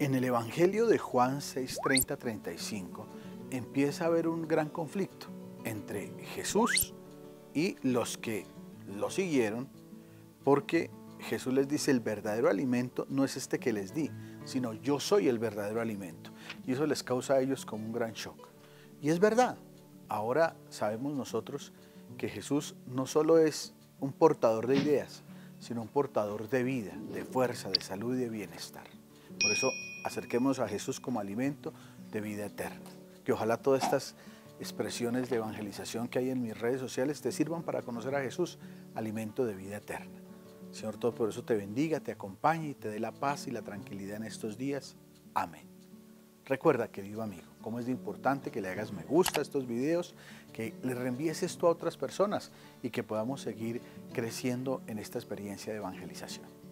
En el Evangelio de Juan 6:30-35 empieza a haber un gran conflicto entre Jesús y los que lo siguieron, porque Jesús les dice, el verdadero alimento no es este que les di, sino yo soy el verdadero alimento. Y eso les causa a ellos como un gran shock. Y es verdad, ahora sabemos nosotros que Jesús no solo es un portador de ideas, sino un portador de vida, de fuerza, de salud y de bienestar. Por eso acerquemos a Jesús como alimento de vida eterna. Que ojalá todas estas expresiones de evangelización que hay en mis redes sociales te sirvan para conocer a Jesús, alimento de vida eterna. Señor todo por eso te bendiga, te acompañe y te dé la paz y la tranquilidad en estos días. Amén. Recuerda, querido amigo, cómo es de importante que le hagas me gusta a estos videos, que le reenvíes esto a otras personas y que podamos seguir creciendo en esta experiencia de evangelización.